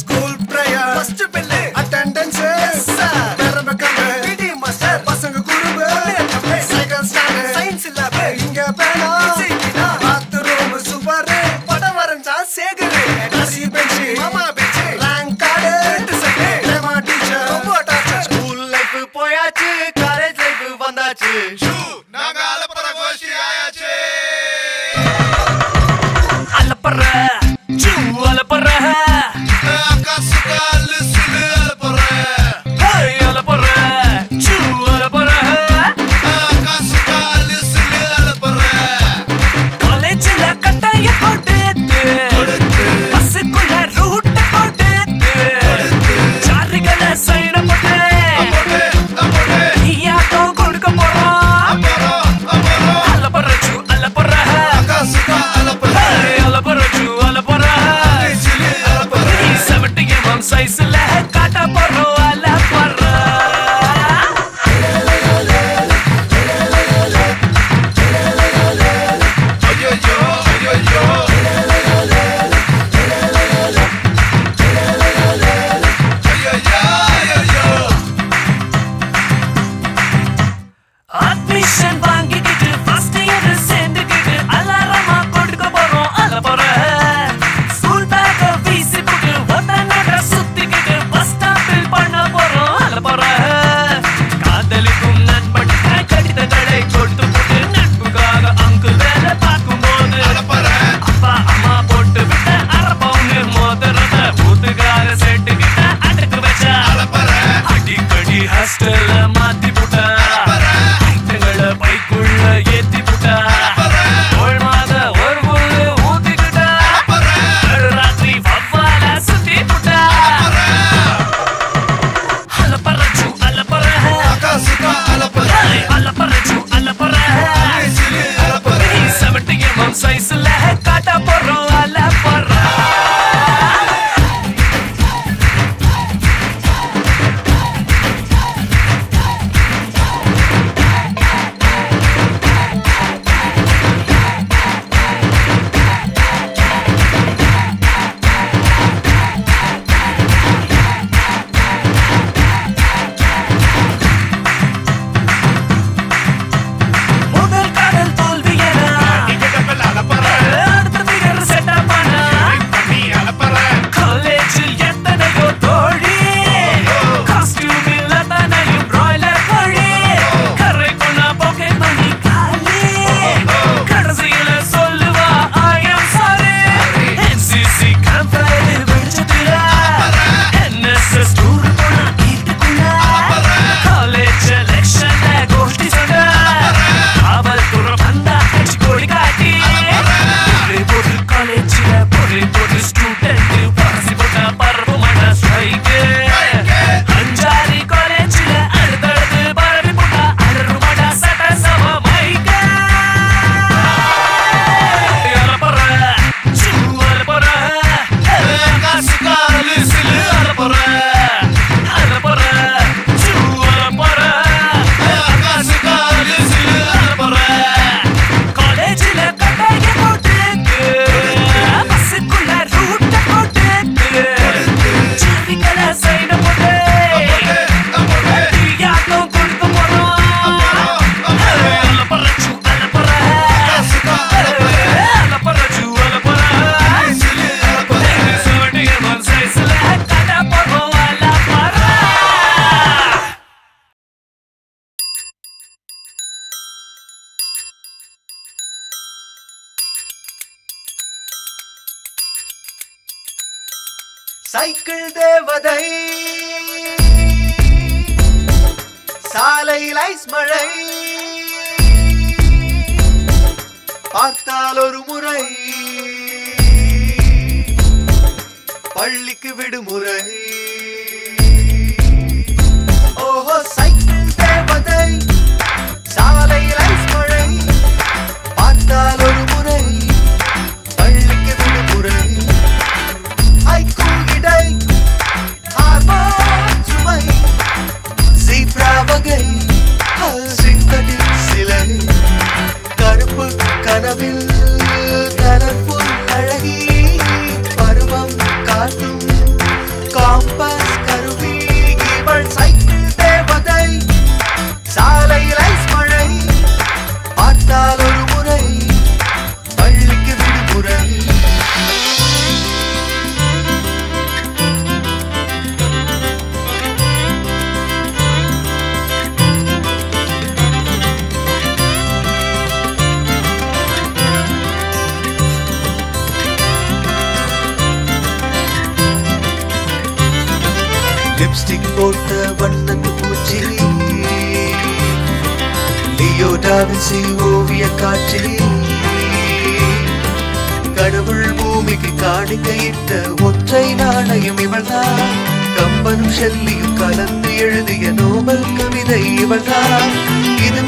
School prayer first attendance கரம்ப கரம்ப PT master பசங்க இங்க பேனா சீக்கினா ரூம் சூப்பர் படம் வரைஞ்சா சேகர். கடைசி பெஞ்ச் ஸ்கூல் லைஃப் போயாச்சு. காலேஜ் லைஃப் வந்தாச்சு. பார்த்தால் ஒரு முறை. பள்ளிக்கு விடுமுறை.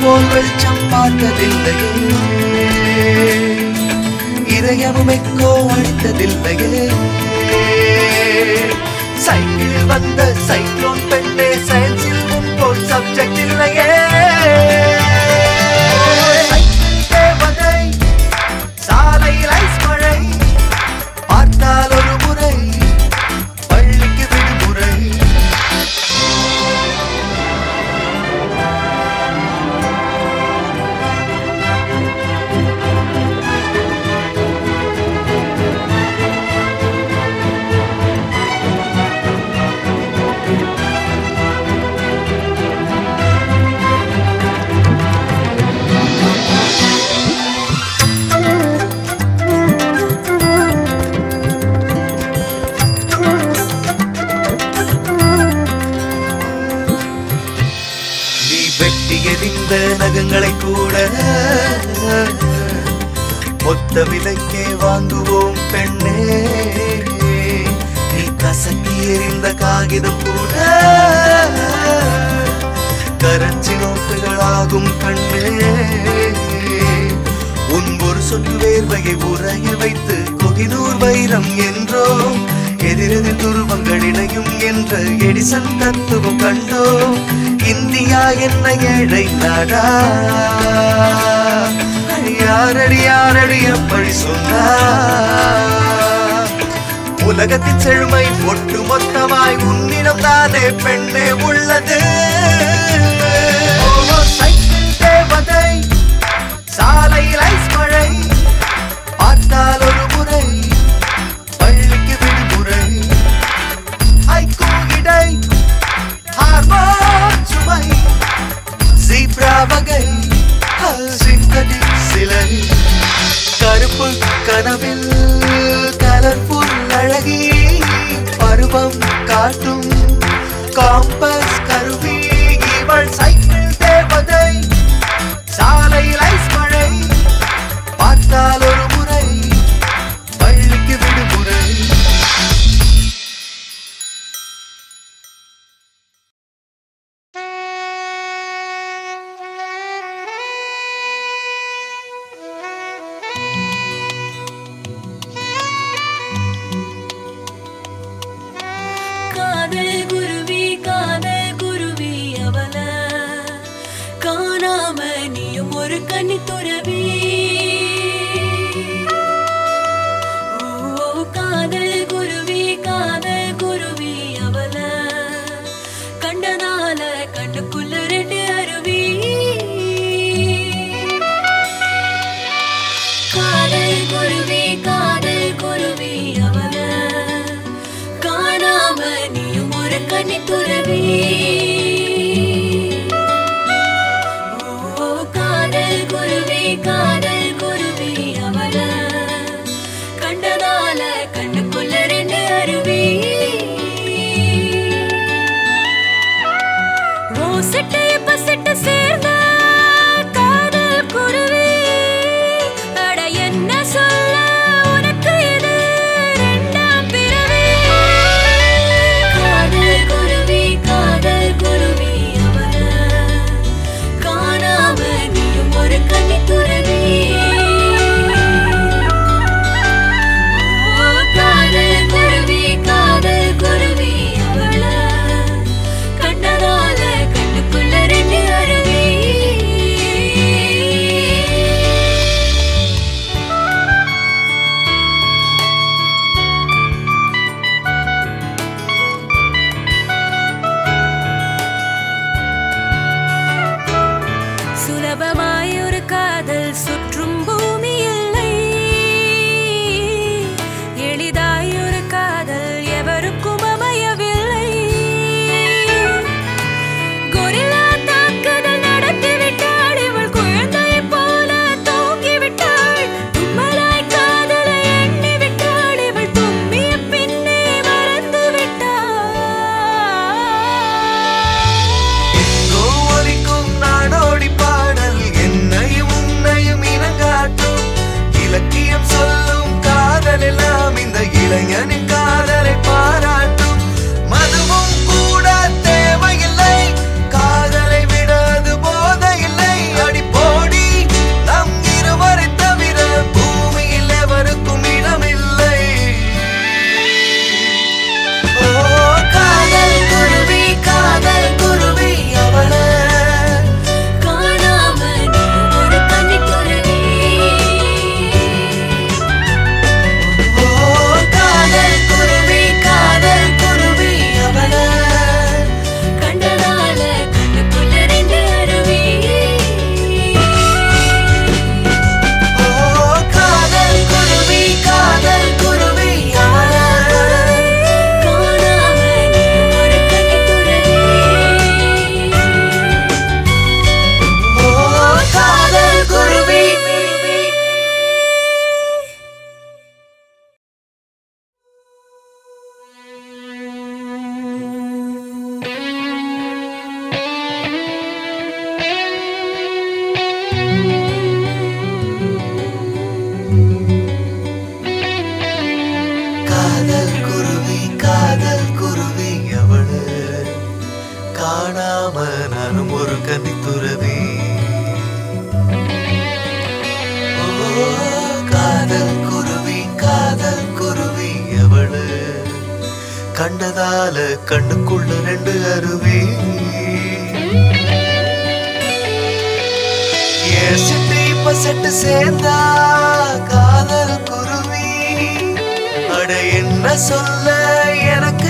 போல் வெளிச்சம் பார்த்ததில்லையே. இதயமும் எங்கோ அடித்ததில்லையே சைக்கிள் வந்த சைக்ளோன் பெண்ணே சயின்ஸில் போல் சப்ஜெக்ட் இல்லையே. மொத்த விலைக்கே வாங்குவோம் பெண்ணே. நீ கசக்கி எறிந்த காகிதம் கூட கரன்சி நோட்டுகளாகும் கண்ணே. உன் ஒரு சொட்டு வேர்வையை உரைய வைத்து கொகினூர் வைரம் என்றோம். எதிரெதிர் துருவங்கள் இணையும் என்று எடிசன் தத்துவம் கண்டோம். இந்தியா என்ன ஏழை நாடா. யாரடி யாரடி அப்படி சொன்னா? உலகத்தின் செழுமை ஒட்டு மொத்தமாய் உன்னிடம் தானே பெண்ணே உள்ளது. ஓ, சைக்கிள் தேவதை சாலையில் ஐஸ் மழை பார்த்தால் ஒரு முறை பள்ளிக்கு விடுமுறை. ஹார்மோன் சுமை வகை. கருப்பு கனவில் கலர்ஃபுல் அழகி பருவம் காட்டும் காம்பஸ் கண்ணுக்குள்ள ரெண்டு அருவி. சிட்டு இப்ப செட்டு சேர்ந்தா காதல் குருவி அட என்ன சொல்ல எனக்கு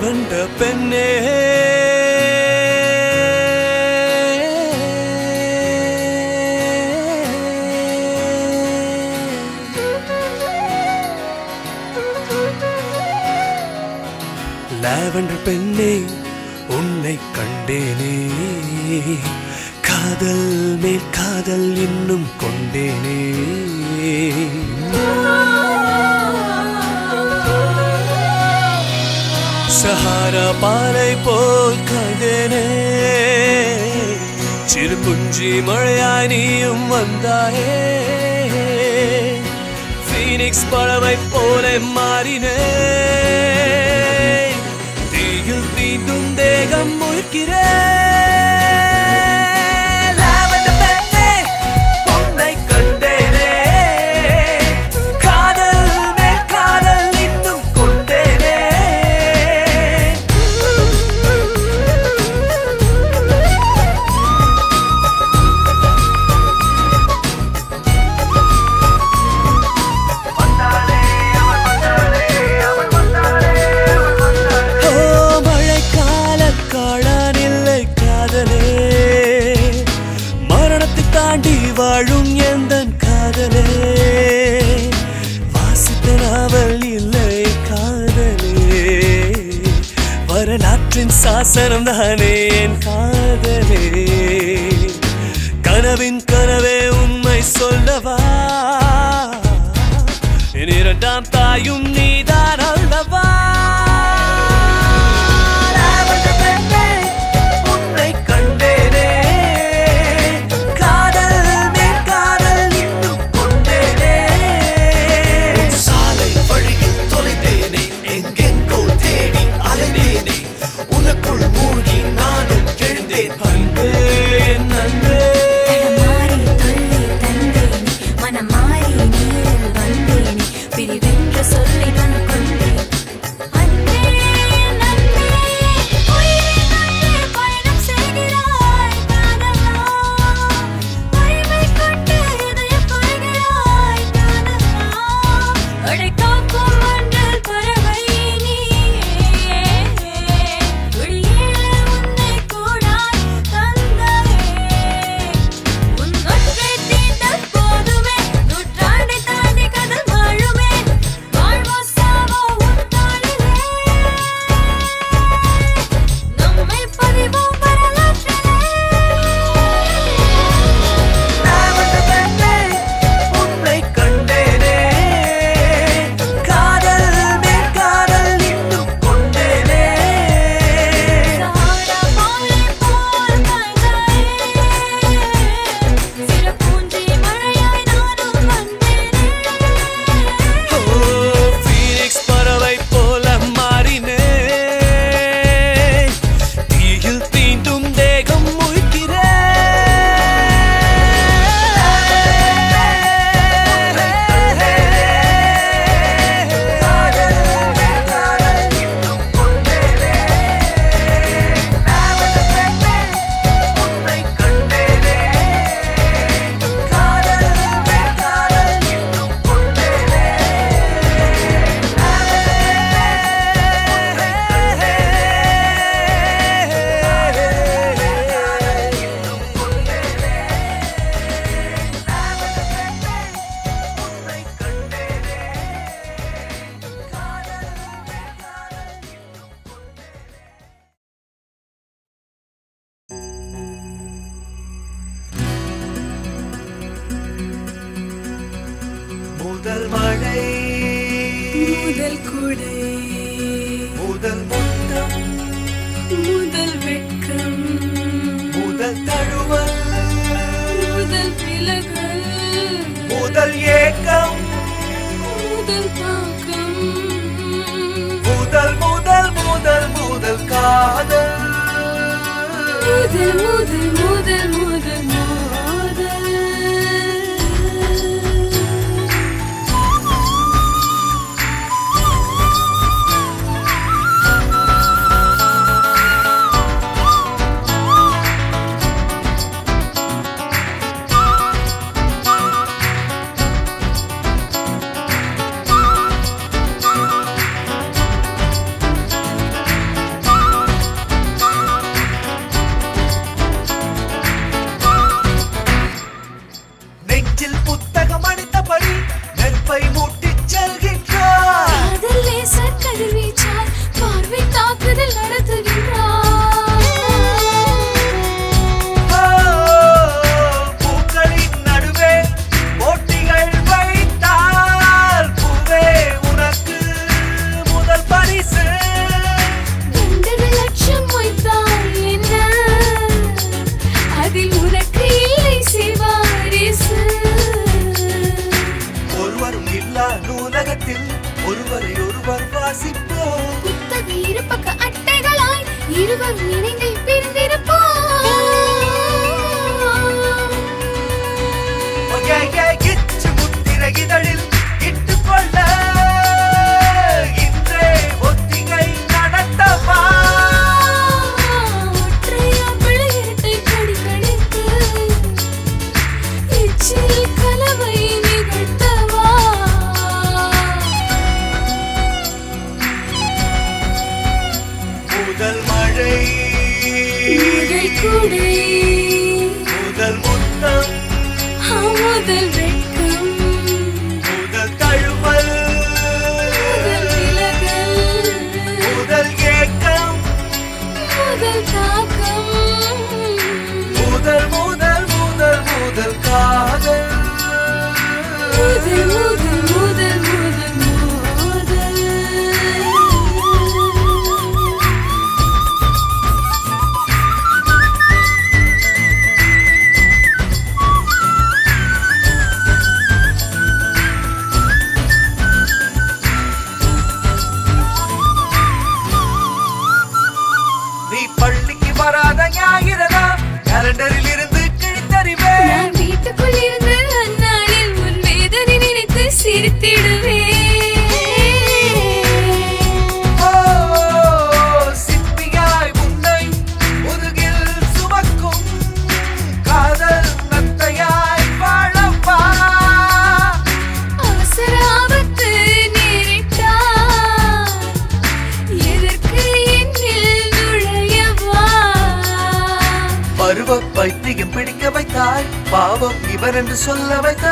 வென்ற பெண்ணே. லாவெண்டர் பெண்ணே உன்னை கண்டேனே. காதல் மேல் காதல் இன்னும் கொண்டேனே. சஹாரா பாலை போல் கதனே ചിരുപുഞ്ചി മഴയാനിയും വന്നായേ ഫീനിക്സ് പഴമൈ പോലെ മാറിനേ காதல் இல்லை காதலே. வரலாற்றின் சாசனம் தானே காதலே. கனவின் கனவே உண்மை சொல்லவா? என் இரண்டாம் தாயும் நீதான். عدل مودل مودل مودل مودل money you do என்று சொல்ல வைத்த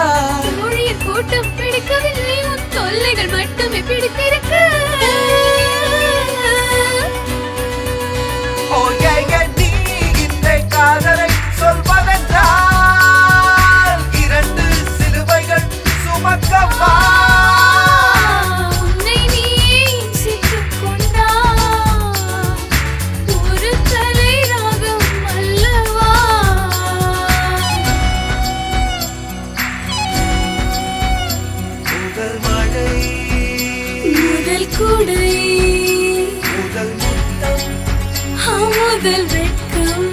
முதல் வெட்கம்.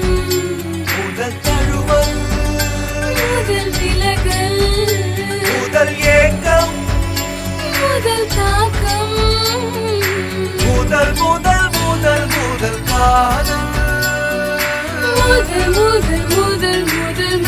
முதல் தழுவல். முதல் விலகல். முதல் ஏக்கம். முதல் தாக்கம். முதல் முதல் முதல் முதல் காதல். முதல் முதல் முதல் முதல்